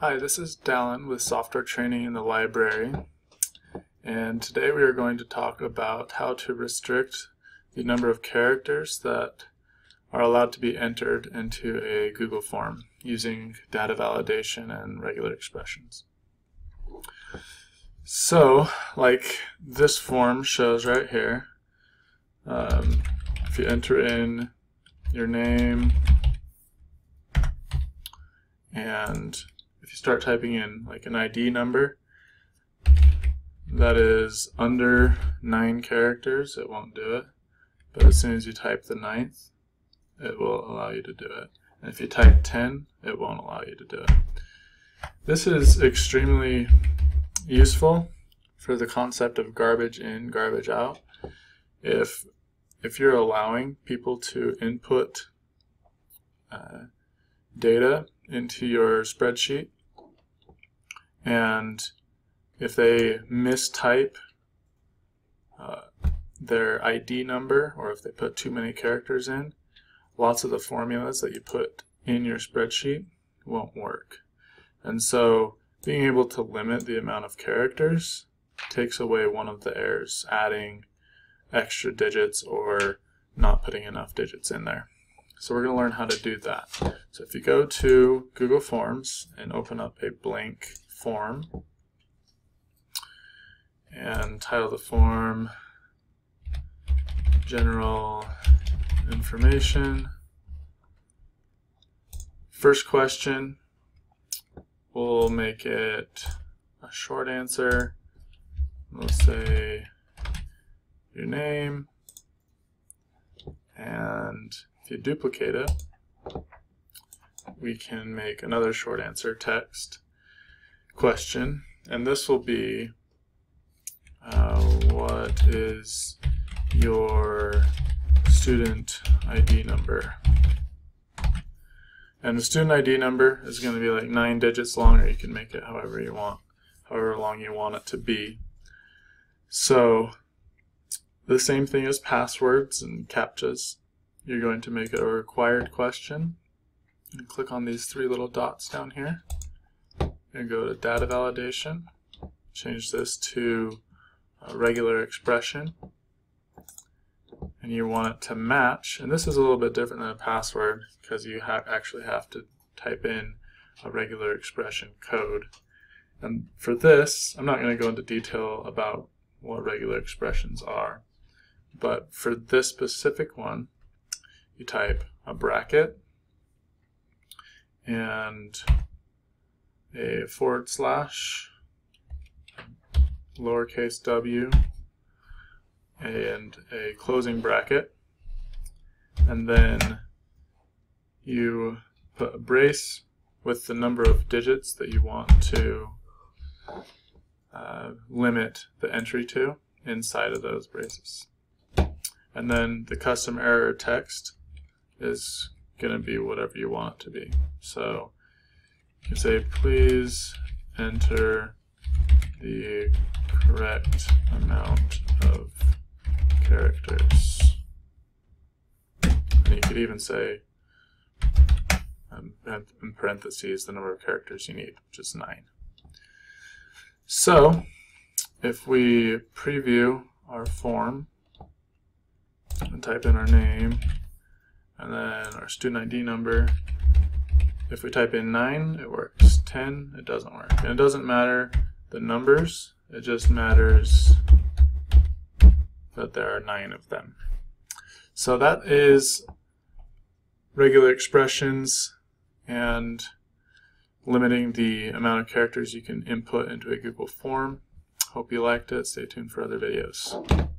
Hi, this is Dallin with Software Training in the Library, and today we are going to talk about how to restrict the number of characters that are allowed to be entered into a Google form using data validation and regular expressions. So, like this form shows right here, um, if you enter in your name and if you start typing in like an ID number that is under nine characters, it won't do it. But as soon as you type the ninth, it will allow you to do it. And if you type 10, it won't allow you to do it. This is extremely useful for the concept of garbage in, garbage out. If, if you're allowing people to input uh, data into your spreadsheet and if they mistype uh, their ID number or if they put too many characters in, lots of the formulas that you put in your spreadsheet won't work. And so being able to limit the amount of characters takes away one of the errors, adding extra digits or not putting enough digits in there. So we're going to learn how to do that. So if you go to Google Forms and open up a blank form and title the form general information. First question, we'll make it a short answer. We'll say your name and if you duplicate it we can make another short answer text question, and this will be uh, what is your student ID number? And the student ID number is going to be like nine digits long, or you can make it however you want, however long you want it to be. So the same thing as passwords and CAPTCHAs. You're going to make it a required question and click on these three little dots down here and go to data validation, change this to a regular expression, and you want it to match, and this is a little bit different than a password because you ha actually have to type in a regular expression code. And for this, I'm not going to go into detail about what regular expressions are, but for this specific one, you type a bracket. And a forward slash, lowercase w, and a closing bracket. And then you put a brace with the number of digits that you want to uh, limit the entry to inside of those braces. And then the custom error text is going to be whatever you want it to be. So you say please enter the correct amount of characters. And you could even say um, in parentheses the number of characters you need, which is 9. So if we preview our form and type in our name and then our student ID number if we type in 9, it works. 10, it doesn't work. And it doesn't matter the numbers, it just matters that there are 9 of them. So that is regular expressions and limiting the amount of characters you can input into a Google form. Hope you liked it. Stay tuned for other videos.